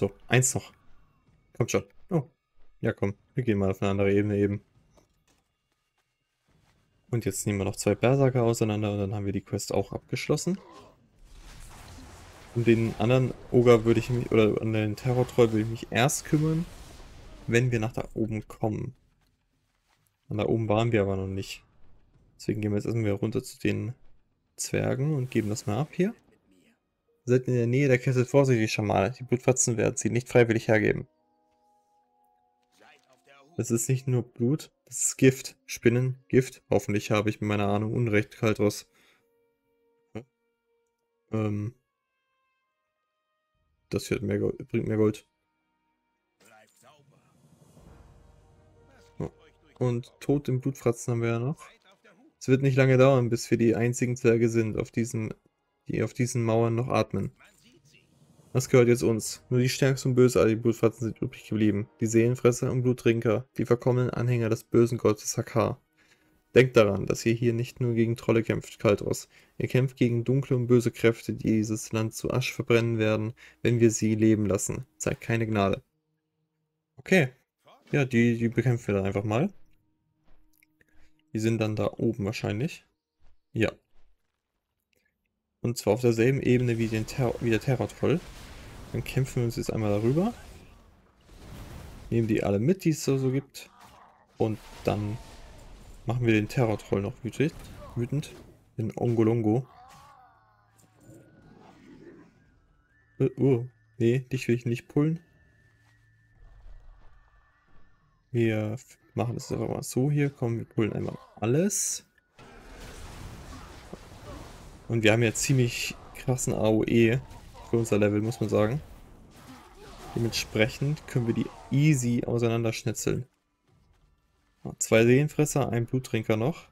So, eins noch. Kommt schon. Oh. Ja, komm. Wir gehen mal auf eine andere Ebene eben. Und jetzt nehmen wir noch zwei Berserker auseinander und dann haben wir die Quest auch abgeschlossen. Um den anderen Ogre würde ich mich, oder an den Terror-Troll würde ich mich erst kümmern, wenn wir nach da oben kommen. Und da oben waren wir aber noch nicht. Deswegen gehen wir jetzt erstmal runter zu den Zwergen und geben das mal ab hier. Seid in der Nähe der Kette vorsichtig schon mal. Die Blutfatzen werden sie nicht freiwillig hergeben. Das ist nicht nur Blut, das ist Gift. Spinnen, Gift. Hoffentlich habe ich mit meiner Ahnung Unrecht kalt raus. Ähm, das hier mehr Gold, bringt mehr Gold. Und Tod im Blutfratzen haben wir ja noch. Es wird nicht lange dauern, bis wir die einzigen Zwerge sind, auf diesen, die auf diesen Mauern noch atmen. Was gehört jetzt uns? Nur die stärksten und bösartigen Blutfratzen sind übrig geblieben. Die Seelenfresser und Bluttrinker, die verkommenen Anhänger des bösen Gottes Hakar. Denkt daran, dass ihr hier nicht nur gegen Trolle kämpft, Kaltros. Ihr kämpft gegen dunkle und böse Kräfte, die dieses Land zu Asch verbrennen werden, wenn wir sie leben lassen. Zeigt keine Gnade. Okay. Ja, die, die bekämpfen wir dann einfach mal. Die sind dann da oben wahrscheinlich. Ja. Und zwar auf derselben Ebene wie, den Ter wie der Terror-Troll. Dann kämpfen wir uns jetzt einmal darüber. Nehmen die alle mit, die es so, so gibt. Und dann Machen wir den Terror-Troll noch wütend. wütend. Den Ongolongo. Uh, uh, nee, dich will ich nicht pullen. Wir machen das einfach mal so hier. Komm, wir pullen einmal alles. Und wir haben ja ziemlich krassen AOE für unser Level, muss man sagen. Dementsprechend können wir die easy auseinanderschnitzeln. Zwei Seelenfresser, ein Bluttrinker noch.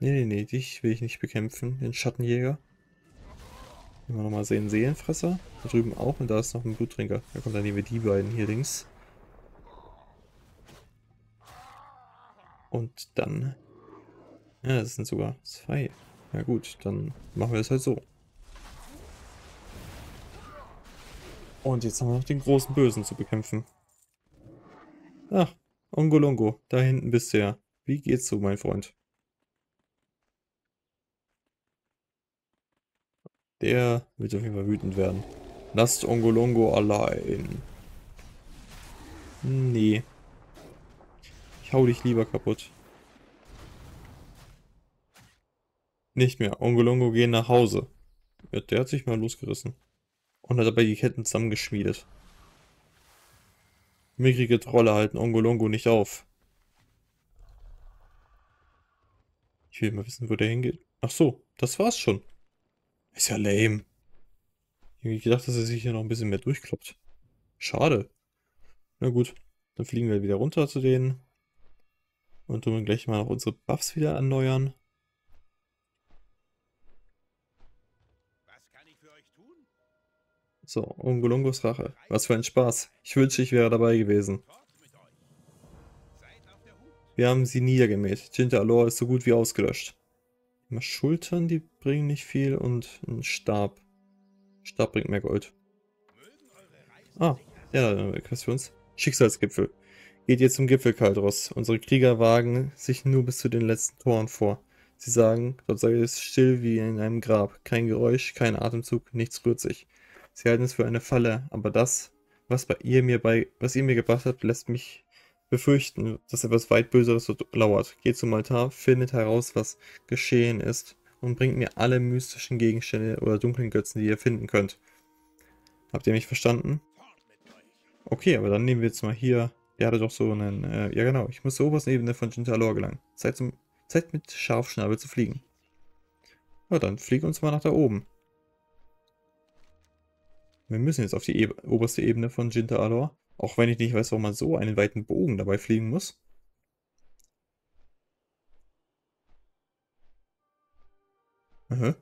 Nee, nee, nee, dich will ich nicht bekämpfen, den Schattenjäger. Wenn wir nochmal sehen, Seelenfresser. Da drüben auch und da ist noch ein Bluttrinker. Da kommt dann nehmen wir die beiden hier links. Und dann... Ja, das sind sogar zwei. Ja gut, dann machen wir das halt so. Und jetzt haben wir noch den großen Bösen zu bekämpfen. Ach, Ongolongo, da hinten bist du ja. Wie geht's so, mein Freund? Der wird auf jeden Fall wütend werden. Lasst Ongolongo allein. Nee. Ich hau dich lieber kaputt. Nicht mehr. Ongolongo gehen nach Hause. Ja, der hat sich mal losgerissen. Und hat dabei die Ketten zusammengeschmiedet. Mickrige Trolle halten Ongolongo nicht auf. Ich will mal wissen, wo der hingeht. Ach so, das war's schon. Ist ja lame. Ich hab gedacht, dass er sich hier noch ein bisschen mehr durchkloppt. Schade. Na gut, dann fliegen wir wieder runter zu denen. Und tun wir gleich mal noch unsere Buffs wieder erneuern. So, Ungolungos Rache. Was für ein Spaß. Ich wünschte, ich wäre dabei gewesen. Wir haben sie niedergemäht. Tinte Alor ist so gut wie ausgelöscht. Immer Schultern, die bringen nicht viel und ein Stab. Stab bringt mehr Gold. Ah, ja, was für uns. Schicksalsgipfel. Geht ihr zum Gipfel, Kaldros. Unsere Krieger wagen sich nur bis zu den letzten Toren vor. Sie sagen, dort sei es still wie in einem Grab. Kein Geräusch, kein Atemzug, nichts rührt sich. Sie halten es für eine Falle, aber das, was bei ihr mir bei, was ihr mir gebracht habt, lässt mich befürchten, dass etwas weit Böseres lauert. Geht zum Altar, findet heraus, was geschehen ist und bringt mir alle mystischen Gegenstände oder dunklen Götzen, die ihr finden könnt. Habt ihr mich verstanden? Okay, aber dann nehmen wir jetzt mal hier. Der hatte doch so einen. Äh, ja, genau. Ich muss zur obersten Ebene von Jintalor gelangen. Zeit, zum, Zeit mit Scharfschnabel zu fliegen. Ja, dann fliegen uns mal nach da oben. Wir müssen jetzt auf die e oberste Ebene von Jinta Alor. Auch wenn ich nicht weiß, warum man so einen weiten Bogen dabei fliegen muss. Aha.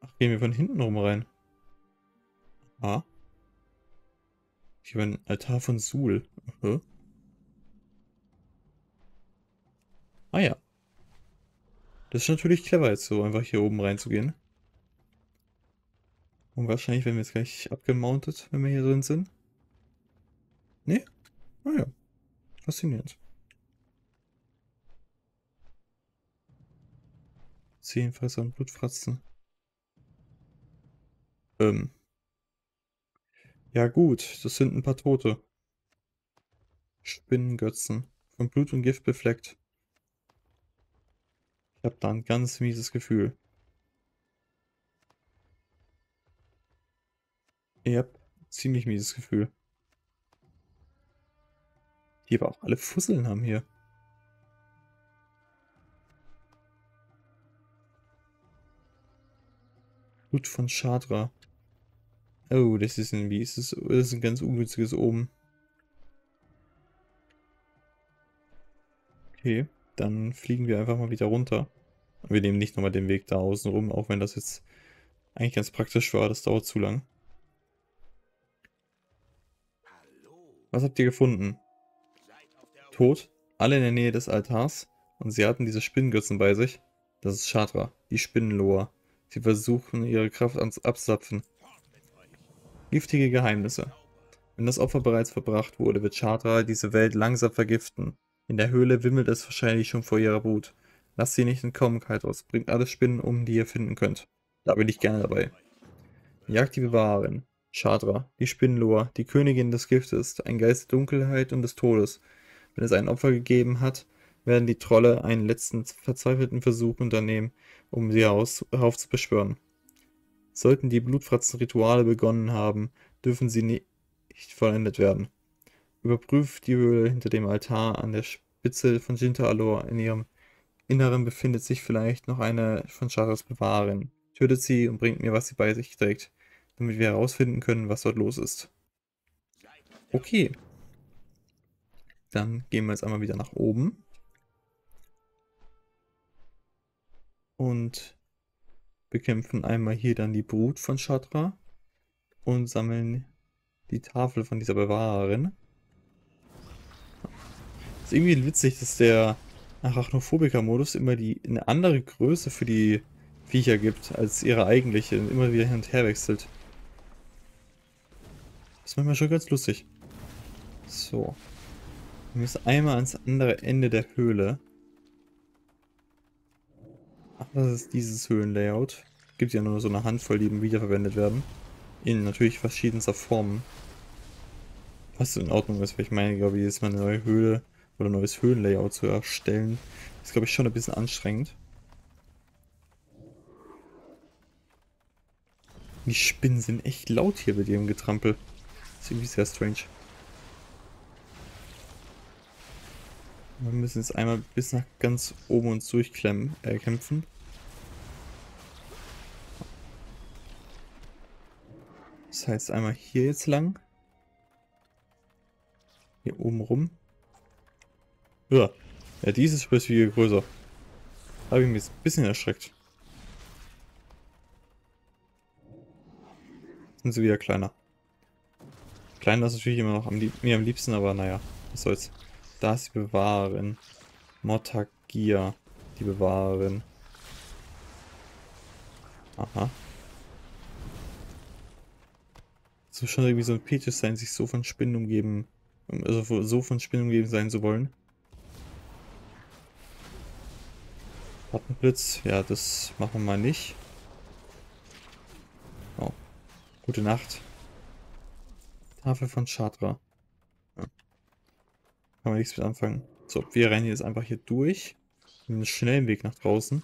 Ach, gehen wir von hinten rum rein. Ah. Ich habe einen Altar von Sul. Aha. Ah ja. Das ist natürlich clever, jetzt so einfach hier oben reinzugehen. Und wahrscheinlich werden wir jetzt gleich abgemountet, wenn wir hier drin sind. Nee? Ah ja. Faszinierend. Zehenfresser und Blutfratzen. Ähm. Ja gut, das sind ein paar Tote. Spinnengötzen. Von Blut und Gift befleckt. Ich habe da ein ganz mieses Gefühl. Ja, ziemlich mieses Gefühl. Die aber auch alle Fusseln haben hier. Blut von Chadra. Oh, das ist ein, wie ist das? Das ist ein ganz ungünstiges oben. Okay, dann fliegen wir einfach mal wieder runter. Wir nehmen nicht nochmal den Weg da außen rum, auch wenn das jetzt eigentlich ganz praktisch war. Das dauert zu lang. Was habt ihr gefunden? Tot, alle in der Nähe des Altars und sie hatten diese Spinnengötzen bei sich. Das ist Chadra, die Spinnenloa. Sie versuchen ihre Kraft ans Absapfen. Giftige Geheimnisse. Wenn das Opfer bereits verbracht wurde, wird Chadra diese Welt langsam vergiften. In der Höhle wimmelt es wahrscheinlich schon vor ihrer Wut. Lasst sie nicht entkommen, Kaitos. Bringt alle Spinnen um, die ihr finden könnt. Da bin ich gerne dabei. Jagt die Bewahrerin. Chadra, die Spinnenloa, die Königin des Giftes, ein Geist der Dunkelheit und des Todes. Wenn es ein Opfer gegeben hat, werden die Trolle einen letzten verzweifelten Versuch unternehmen, um sie heraufzubeschwören. Sollten die Blutfratzen-Rituale begonnen haben, dürfen sie nicht vollendet werden. Überprüft die Höhle hinter dem Altar an der Spitze von Jinta Alor. In ihrem Inneren befindet sich vielleicht noch eine von Charas Bewahrerin. Tötet sie und bringt mir, was sie bei sich trägt, damit wir herausfinden können, was dort los ist. Okay. Dann gehen wir jetzt einmal wieder nach oben. und bekämpfen einmal hier dann die Brut von Shatra und sammeln die Tafel von dieser Bewahrerin. Ist irgendwie witzig, dass der Arachnophobiker-Modus immer die eine andere Größe für die Viecher gibt als ihre eigentliche und immer wieder hin und her wechselt. Das ist manchmal schon ganz lustig. So. Wir müssen einmal ans andere Ende der Höhle. Das ist dieses Höhenlayout. Gibt ja nur so eine Handvoll, die wiederverwendet werden. In natürlich verschiedenster Formen. Was in Ordnung ist, weil ich meine, glaube ich, jetzt mal eine neue Höhle oder ein neues Höhenlayout zu erstellen, ist glaube ich schon ein bisschen anstrengend. Die Spinnen sind echt laut hier mit ihrem Getrampel. Ist irgendwie sehr strange. Wir müssen jetzt einmal bis nach ganz oben uns durchkämpfen. Äh, kämpfen. Das heißt einmal hier jetzt lang. Hier oben rum. Ja, ja dieses Spiel ist viel größer. Habe ich mich ein bisschen erschreckt. Sind sie wieder kleiner. Kleiner ist natürlich immer noch am mir am liebsten, aber naja, was soll's. Da ist die Bewahrerin. Motagia, die Bewahrerin. Aha. Es muss schon irgendwie so ein Petis sein, sich so von Spinnen umgeben, also so von Spinnen umgeben sein zu wollen. Rattenblitz, ja, das machen wir mal nicht. Oh. Gute Nacht. Tafel von Chadra. Ja. Kann man nichts mit anfangen. So, wir rennen jetzt einfach hier durch. Einen schnellen Weg nach draußen.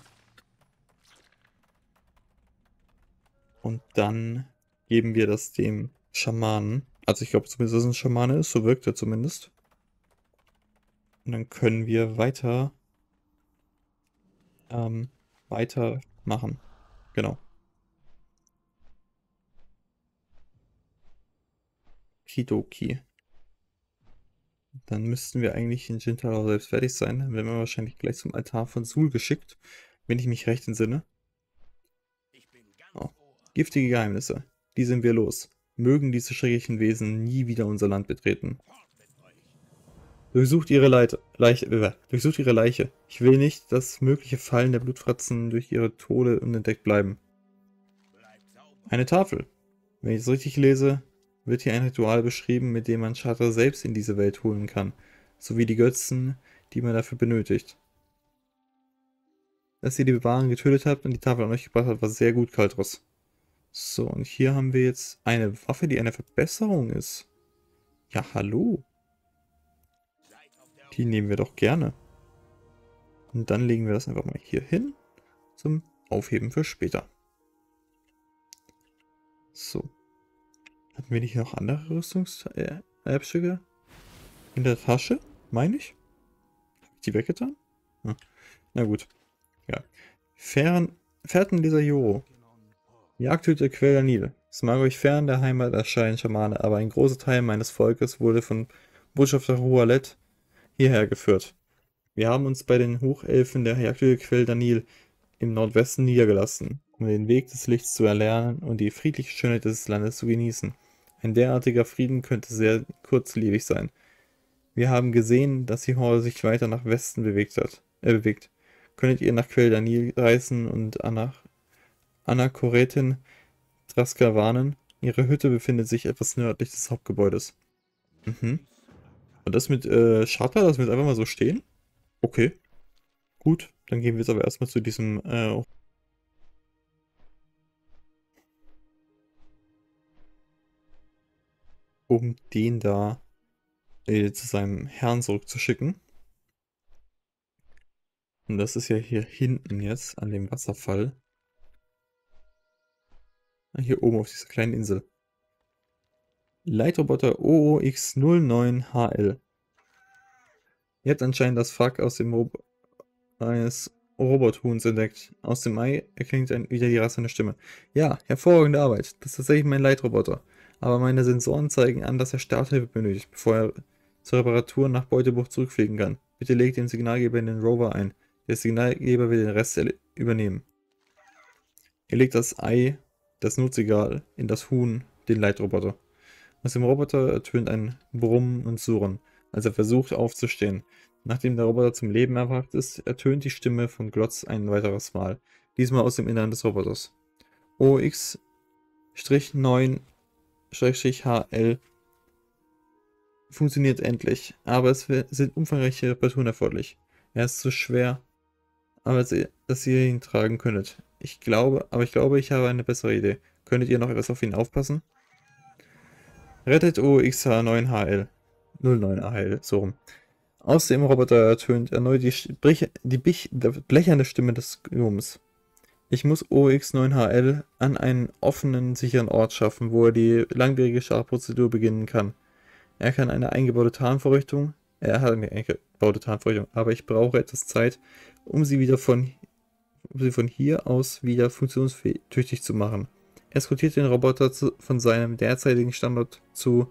Und dann geben wir das dem Schamanen. Also ich glaube zumindest, dass es ein Schamane ist, so wirkt er zumindest. Und dann können wir weiter ähm, weitermachen. Genau. Kidoki. Dann müssten wir eigentlich in Jintaro selbst fertig sein. Dann werden wir wahrscheinlich gleich zum Altar von Sul geschickt, wenn ich mich recht entsinne. Oh. Giftige Geheimnisse. Die sind wir los. Mögen diese schrecklichen Wesen nie wieder unser Land betreten. Durchsucht ihre Leite, Leiche, äh, durchsucht ihre Leiche. Ich will nicht, dass mögliche Fallen der Blutfratzen durch ihre Tode unentdeckt bleiben. Eine Tafel. Wenn ich es richtig lese, wird hier ein Ritual beschrieben, mit dem man Chatra selbst in diese Welt holen kann, sowie die Götzen, die man dafür benötigt. Dass ihr die Bewahren getötet habt und die Tafel an euch gebracht habt, war sehr gut, Kaltros. So, und hier haben wir jetzt eine Waffe, die eine Verbesserung ist. Ja, hallo. Die nehmen wir doch gerne. Und dann legen wir das einfach mal hier hin zum Aufheben für später. So. Hatten wir nicht noch andere Rüstungserbstücke? In der Tasche, meine ich? Habe ich die weggetan? Hm. Na gut. Ja. Fern, Fährtenleser Joro. Jagdhütte Quell Nil. Es mag euch fern der Heimat erscheinen, Schamane, aber ein großer Teil meines Volkes wurde von Botschafter Hualet hierher geführt. Wir haben uns bei den Hochelfen der Jagdhütte Quell Danil im Nordwesten niedergelassen, um den Weg des Lichts zu erlernen und die friedliche Schönheit des Landes zu genießen. Ein derartiger Frieden könnte sehr kurzlebig sein. Wir haben gesehen, dass die Horde sich weiter nach Westen bewegt hat, äh, bewegt. Könntet ihr nach Quell Danil reisen und nach Anakoretin Draska warnen. Ihre Hütte befindet sich etwas nördlich des Hauptgebäudes. Mhm. Und das mit äh, Charter, lassen wir einfach mal so stehen? Okay. Gut, dann gehen wir jetzt aber erstmal zu diesem äh, um den da äh, zu seinem Herrn zurückzuschicken. Und das ist ja hier hinten jetzt an dem Wasserfall. Hier oben auf dieser kleinen Insel. Leitroboter OOX09HL. Ihr habt anscheinend das Fuck aus dem Rob eines Robothuhns entdeckt. Aus dem Ei erklingt ein, wieder die rassende Stimme. Ja, hervorragende Arbeit. Das ist tatsächlich mein Leitroboter. Aber meine Sensoren zeigen an, dass er Starthilfe benötigt, bevor er zur Reparatur nach Beutebucht zurückfliegen kann. Bitte legt den Signalgeber in den Rover ein. Der Signalgeber will den Rest übernehmen. Ihr legt das Ei das Nutzsignal in das Huhn, den Leitroboter. Aus dem Roboter ertönt ein Brummen und Surren, als er versucht aufzustehen. Nachdem der Roboter zum Leben erwacht ist, ertönt die Stimme von Glotz ein weiteres Mal, diesmal aus dem Innern des Roboters. OX-9-HL funktioniert endlich, aber es sind umfangreiche Reparaturen erforderlich. Er ist zu schwer, aber dass ihr ihn tragen könntet. Ich glaube, aber ich glaube, ich habe eine bessere Idee. Könntet ihr noch etwas auf ihn aufpassen? Rettet OXH9HL. 09HL, so rum. Aus dem Roboter ertönt erneut die, Sprich die blecherne Stimme des Gnomes. Ich muss OX9HL an einen offenen, sicheren Ort schaffen, wo er die langwierige Startprozedur beginnen kann. Er kann eine eingebaute Tarnvorrichtung, er hat eine eingebaute Tarnvorrichtung, aber ich brauche etwas Zeit, um sie wieder von sie von hier aus wieder funktionstüchtig zu machen. Er eskortiert den Roboter zu, von seinem derzeitigen Standort zu,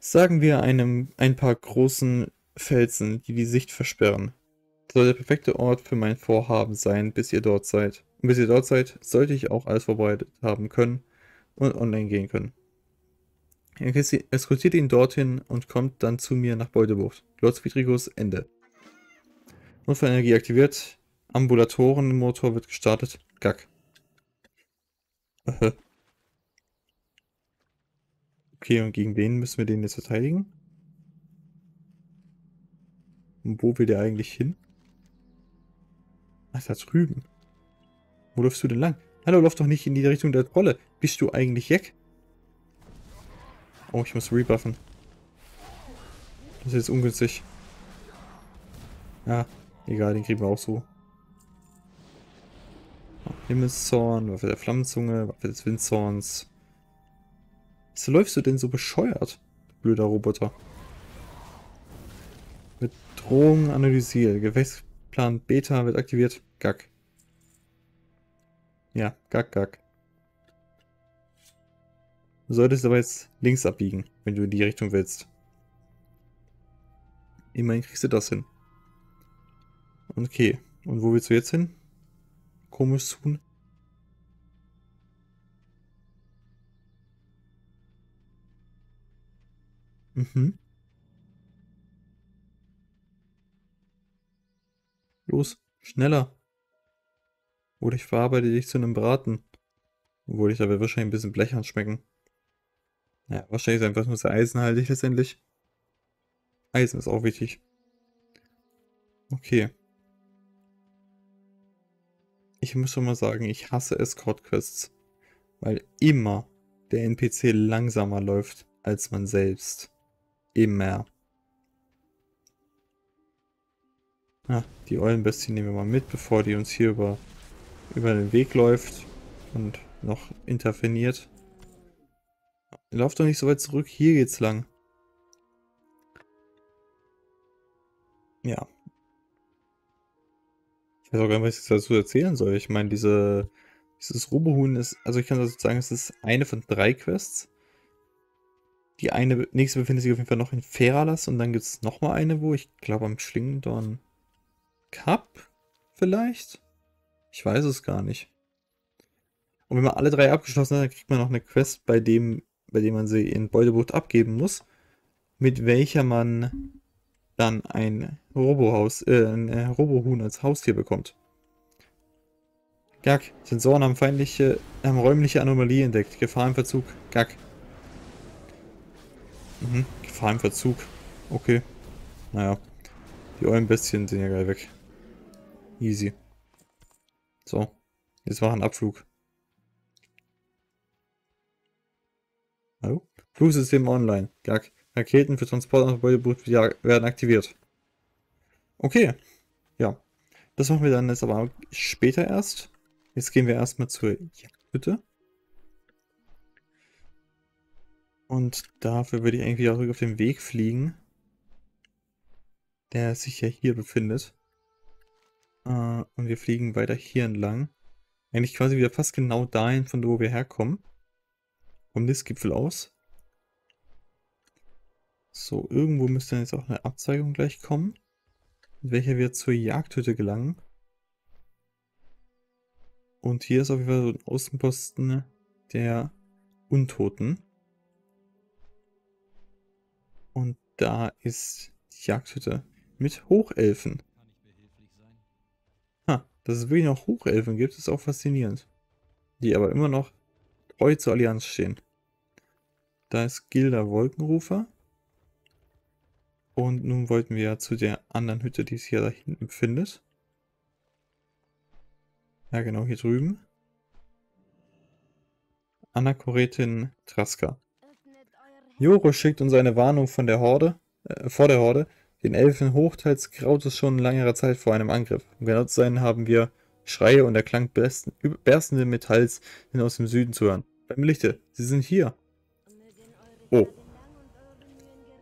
sagen wir, einem ein paar großen Felsen, die die Sicht versperren. Soll der perfekte Ort für mein Vorhaben sein, bis ihr dort seid. Und bis ihr dort seid, sollte ich auch alles vorbereitet haben können und online gehen können. Er eskortiert ihn dorthin und kommt dann zu mir nach Beutebucht. Lord Vitricus, Ende. Notfallenergie aktiviert. Ambulatorenmotor wird gestartet. Gack. okay, und gegen wen müssen wir den jetzt verteidigen? Und wo will der eigentlich hin? Ach, da drüben. Wo läufst du denn lang? Hallo, lauf doch nicht in die Richtung der Trolle. Bist du eigentlich Jack? Oh, ich muss rebuffen. Das ist jetzt ungünstig. Ja, egal, den kriegen wir auch so. Himmelszorn, Waffe der Flammenzunge, Waffe des Windzorns. Wieso läufst du denn so bescheuert, blöder Roboter? Mit Drohung analysiert. Gefechtsplan Beta wird aktiviert. Gack. Ja, gack, gack. Du solltest aber jetzt links abbiegen, wenn du in die Richtung willst. Immerhin kriegst du das hin. Okay, und wo willst du jetzt hin? komisch tun. Mhm. Los, schneller. Oder ich verarbeite dich zu einem Braten. Obwohl ich da wird wahrscheinlich ein bisschen blechern schmecken. Ja, wahrscheinlich ist einfach nur sehr eisenhaltig letztendlich. Eisen ist auch wichtig. Okay. Ich muss schon mal sagen, ich hasse Escort-Quests. Weil immer der NPC langsamer läuft als man selbst. Immer. Ja, die Eulenbestie nehmen wir mal mit, bevor die uns hier über, über den Weg läuft und noch interveniert. Lauf doch nicht so weit zurück, hier geht's lang. Ja. Ich weiß auch gar nicht, was ich dazu erzählen soll. Ich meine, diese, dieses Robohuhn ist, also ich kann dazu sagen, es ist eine von drei Quests. Die eine, nächste befindet sich auf jeden Fall noch in Feralas und dann gibt es nochmal eine, wo ich glaube am Schlingendorn Cup vielleicht? Ich weiß es gar nicht. Und wenn man alle drei abgeschlossen hat, dann kriegt man noch eine Quest, bei dem, bei dem man sie in Beutebucht abgeben muss, mit welcher man dann ein Robohaus, äh, ein äh, Robohuhn als Haustier bekommt. Gack, Sensoren haben feindliche, haben räumliche Anomalie entdeckt. Gefahr im Verzug. Gack. Mhm, Gefahr im Verzug. Okay. Naja. Die Eulenbestien sind ja geil weg. Easy. So. Jetzt machen Abflug. Hallo? Flugsystem online. Gack. Raketen für Transport und Gebäudebucht werden aktiviert. Okay. Ja. Das machen wir dann jetzt aber später erst. Jetzt gehen wir erstmal zur Jagdhütte. Und dafür würde ich eigentlich wieder zurück auf den Weg fliegen, der sich ja hier befindet. Uh, und wir fliegen weiter hier entlang. Eigentlich quasi wieder fast genau dahin, von wo wir herkommen. Vom Nistgipfel aus. So, irgendwo müsste jetzt auch eine Abzeigung gleich kommen. Mit welcher wir zur Jagdhütte gelangen. Und hier ist auf jeden Fall so ein Außenposten der Untoten. Und da ist die Jagdhütte mit Hochelfen. Dass es wirklich noch Hochelfen gibt, ist auch faszinierend. Die aber immer noch treu zur Allianz stehen. Da ist Gilda Wolkenrufer. Und nun wollten wir ja zu der anderen Hütte, die sich hier da hinten befindet. Ja, genau, hier drüben. Anakoretin Traska. Joro schickt uns eine Warnung von der Horde, äh, vor der Horde. Den Elfen hochteils graut es schon längerer Zeit vor einem Angriff. Um genau zu sein, haben wir Schreie und der Klang berstenden Metalls hin aus dem Süden zu hören. Beim Lichte, sie sind hier. Oh.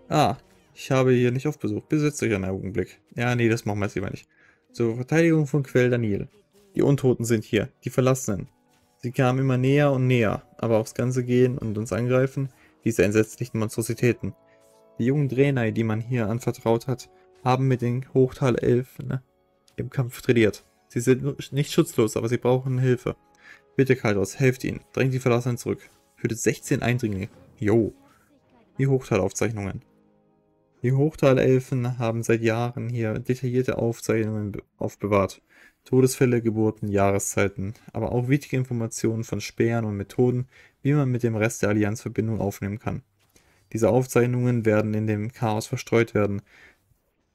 Ah, ich habe hier nicht auf Besuch. Besitzt euch einen Augenblick. Ja, nee, das machen wir jetzt lieber nicht. Zur Verteidigung von Quell Daniel. Die Untoten sind hier, die Verlassenen. Sie kamen immer näher und näher, aber aufs Ganze gehen und uns angreifen, diese entsetzlichen Monstrositäten. Die jungen Draenei, die man hier anvertraut hat, haben mit den Hochtal-Elfen ne, im Kampf trainiert. Sie sind nicht schutzlos, aber sie brauchen Hilfe. Bitte, Kaldos, helft ihnen. Drängt die Verlassenen zurück. Führt 16 Eindringlinge. Jo. Die Hochtalaufzeichnungen. Die Hochtalelfen haben seit Jahren hier detaillierte Aufzeichnungen aufbewahrt. Todesfälle, Geburten, Jahreszeiten, aber auch wichtige Informationen von Spähern und Methoden, wie man mit dem Rest der Allianz Verbindung aufnehmen kann. Diese Aufzeichnungen werden in dem Chaos verstreut werden.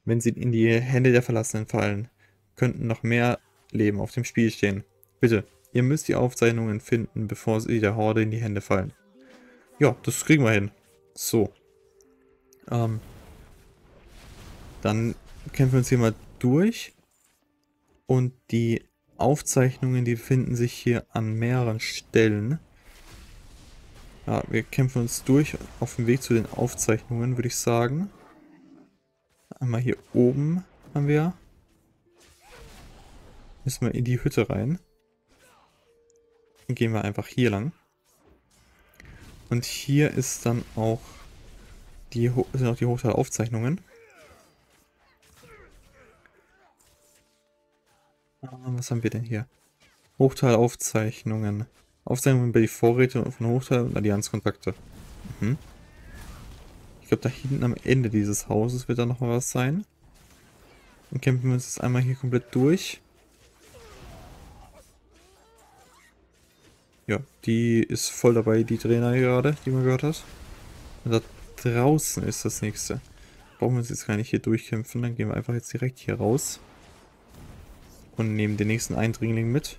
Wenn sie in die Hände der Verlassenen fallen, könnten noch mehr Leben auf dem Spiel stehen. Bitte, ihr müsst die Aufzeichnungen finden, bevor sie der Horde in die Hände fallen. Ja, das kriegen wir hin. So. Ähm. Dann kämpfen wir uns hier mal durch. Und die Aufzeichnungen, die befinden sich hier an mehreren Stellen. Ja, wir kämpfen uns durch auf dem Weg zu den Aufzeichnungen, würde ich sagen. Einmal hier oben haben wir. Müssen wir in die Hütte rein. Dann gehen wir einfach hier lang. Und hier ist dann auch die, sind auch die Hochtal-Aufzeichnungen. Ah, was haben wir denn hier? Hochtal-Aufzeichnungen. Aufzeichnungen über die Vorräte von Hochtal und Allianzkontakte. Mhm. Ich glaube, da hinten am Ende dieses Hauses wird da noch mal was sein. Dann kämpfen wir uns jetzt einmal hier komplett durch. Ja, die ist voll dabei, die Trainer gerade, die man gehört hat. Und da draußen ist das nächste. Brauchen wir uns jetzt gar nicht hier durchkämpfen, dann gehen wir einfach jetzt direkt hier raus. Und nehmen den nächsten Eindringling mit.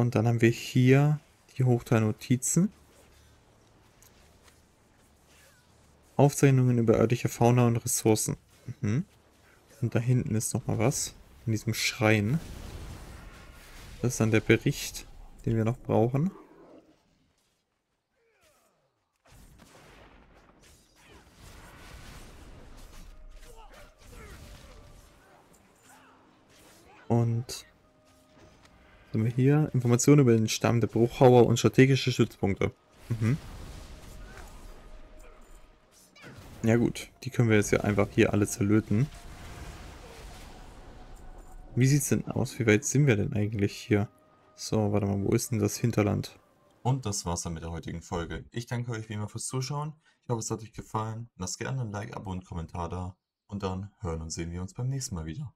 Und dann haben wir hier die Hochtal-Notizen. Aufzeichnungen über örtliche Fauna und Ressourcen. Mhm. Und da hinten ist nochmal was. In diesem Schrein. Das ist dann der Bericht, den wir noch brauchen. Und sind wir hier Informationen über den Stamm der Bruchhauer und strategische Stützpunkte. Mhm. Ja gut, die können wir jetzt ja einfach hier alle zerlöten. Wie sieht's denn aus? Wie weit sind wir denn eigentlich hier? So, warte mal, wo ist denn das Hinterland? Und das war's dann mit der heutigen Folge. Ich danke euch wie immer fürs Zuschauen. Ich hoffe, es hat euch gefallen. Lasst gerne ein Like, Abo und Kommentar da. Und dann hören und sehen wir uns beim nächsten Mal wieder.